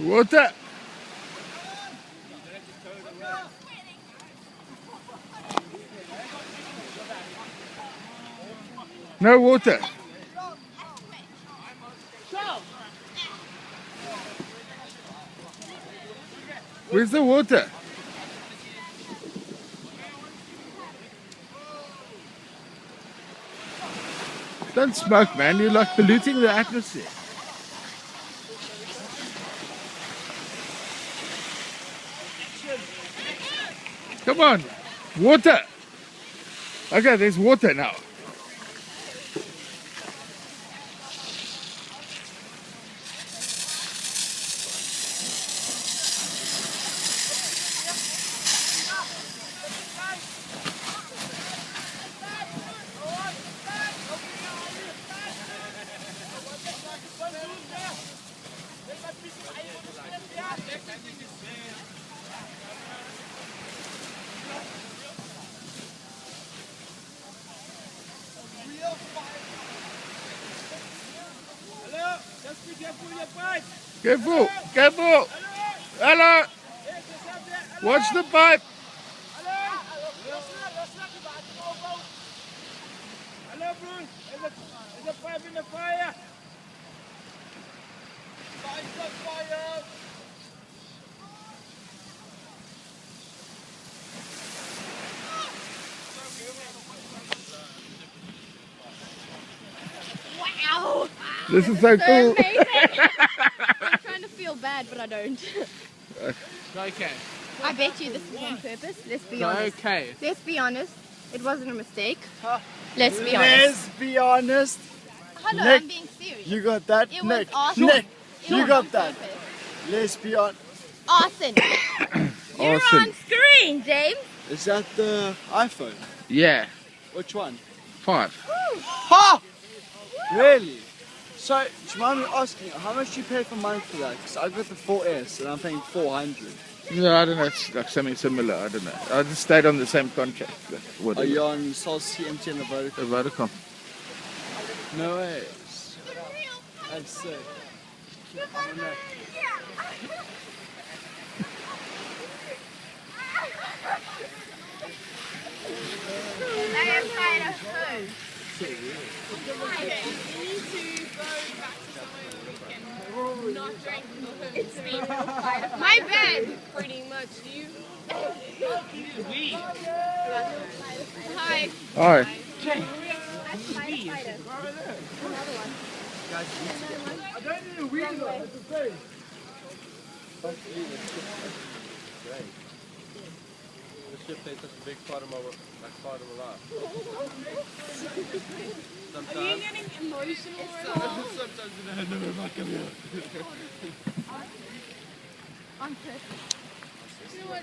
Water. No water. Where's the water? Don't smoke, man. You're like polluting the atmosphere. Come on. Water. Okay, there's water now. Hello, just be careful. Careful. Hello. Watch the pipe. Hello. Pipe in the fire. Fire. Wow! This is so So cool. I'm trying to feel bad, but I don't. Okay. I bet you this was on purpose. Let's be honest. okay. Let's be honest. It wasn't a mistake. Let's be honest. Let's be honest. Hello, Nick, I'm being serious. You got that? It was Nick, awesome. Nick, It you was got that. purpose. Let's be honest. Awesome. You're Awesome. on screen, James. Is that the iPhone? Yeah, Which one? five. Ha! Really? So, do you mind me asking, how much do you pay for mine for that? Because I've got the 4S and I'm paying 400. No, I don't know. It's like something similar. I don't know. I just stayed on the same contract. but Are you on Sol CMT and the Vodacom? The Vodacom. No way. That's sick. I don't know. I am kind of food. Okay, you need to go back to somewhere where we can not drink It's My bad. pretty much you. Hi. Alright. This shit plays such a big part of my like part of my life. Are you getting emotional right now? Sometimes you know, never back in here. On purpose. You know what?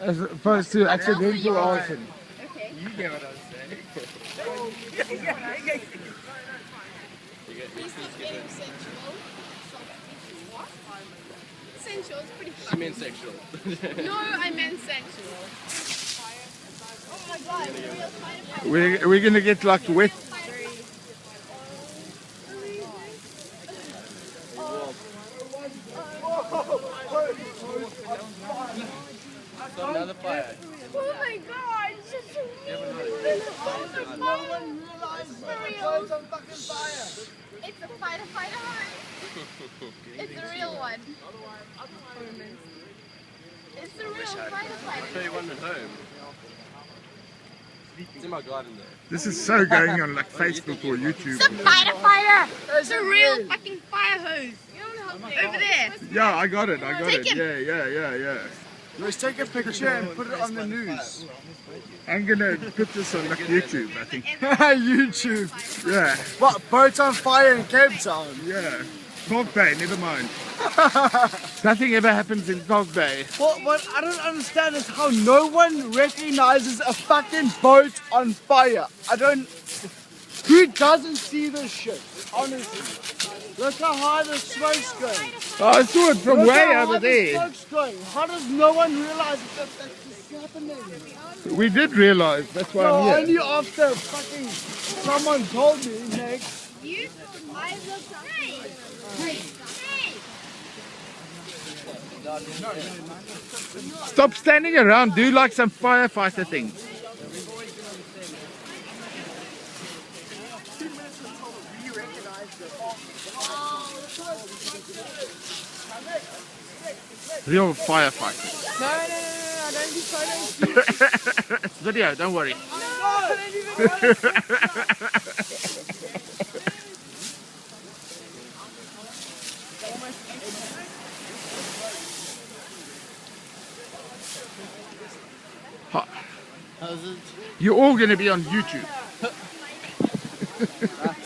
As opposed to accidental arson. Okay. You get what I'm saying. Please stop getting sensual. What? Sensual, it's pretty She meant sexual. No, I meant sensual. Oh my god, real firefighter. We're, we're gonna get like wet. So another fire. Oh my god, it's just a real It's a fighter fighter hose. It's a real one. It's a real fighter I'll fighter. show you one at home. It's in my garden though. This is so going on like oh, Facebook or YouTube. It's a fighter fighter. It's a real fucking fire hose. Oh Over there. Yeah, I got it. I got Take it. him. Yeah, yeah, yeah, yeah. Let's take a picture and put it on the news. I'm gonna put this on like YouTube. I think. YouTube. Yeah, What? Boats on fire in Cape Town. yeah. Kalk Bay, never mind. Nothing ever happens in Kalk Bay. What, what I don't understand is how no one recognizes a fucking boat on fire. I don't. Who doesn't see this shit? Honestly. Look how high the smoke's going. Oh, I saw it from Look way how over high there. The smoke's going. How does no one realize that that's just happening? We did realize. That's why No, I'm here. only after fucking someone told me, Nick. You I look Hey! Hey! Stop standing around. Do like some firefighter things. Real firefighter. No, no, no, no, no, don't be so don't Video, don't worry. Ha- You're all going to be on YouTube.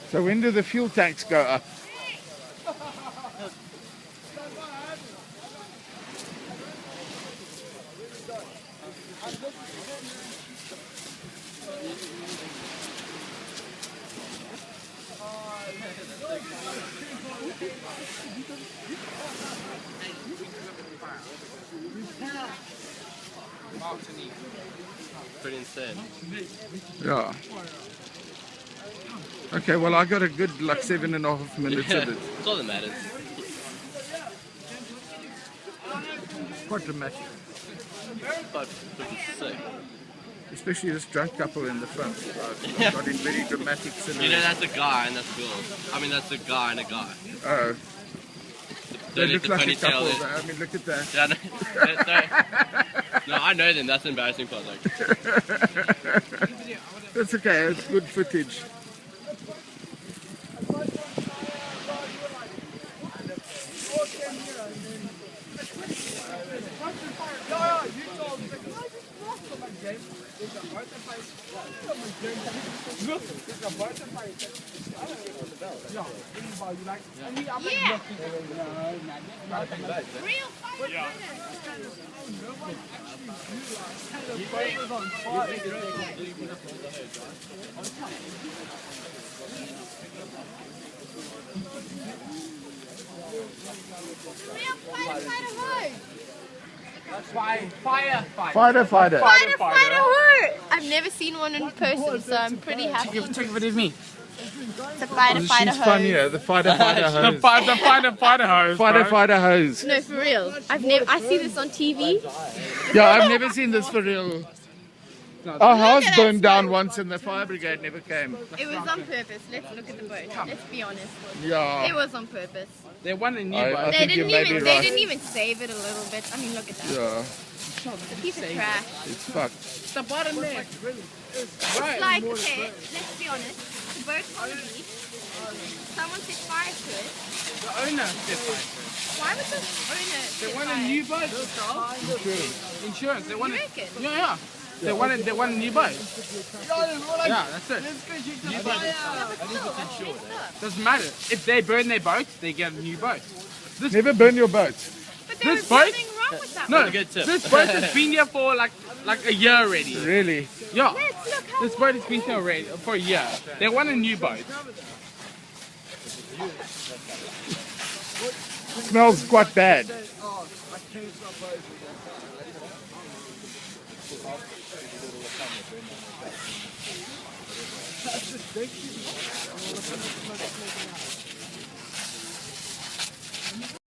So when do the fuel tanks go up? Pretty insane. Yeah. Okay, well I got a good like seven and a half minutes Yeah, of it. that's all that matters. Quite dramatic. But sick. Especially this drunk couple in the front. Uh, got in very dramatic You know, that's a guy and that's girl. I mean, that's a guy and a guy. Oh, they look the like a couple. though. I mean, look at that. Yeah, no, that- no, I know them. That's the embarrassing part. Like, That's okay. It's good footage. Yeah. Real fire Real firefighter hose. Fighter, fighter. Fighter fighter hose. I've never seen one in person, so I'm pretty happy. Take a video of me. It's a fighter fighter She's fun, hose. yeah. The fighter, fighter The hose. fighter, fighter, fighter hose. Fighter, fighter hose. No, for real. I've never. I see this on TV. Yeah, I've never seen this for real. Our house burned down once and the fire brigade never came. It was on purpose. Let's look at the boat. Let's be honest. Yeah. It was on purpose. They won a new I- boat. I They didn't even. be They didn't even save it a little bit. I mean, look at that. Yeah, It's a piece of trash. it's fucked. the bottom there. It's like, okay, let's be honest. The boat's on the. Someone set fire to it. The owner set fire. Why would the owner They set won a new boat. Insurance. They want You a, reckon? yeah, yeah. They won a, they won a new boat. Yeah, that's it. New boat. Doesn't matter. If they burn their boat, they get a new boat. Never burn your boat. But there This was boat- nothing wrong with that No, good this boat has been here for like like a year already. Really? Yeah. Let's look how This boat has been here already for a year. They want a new boat. Smells quite bad.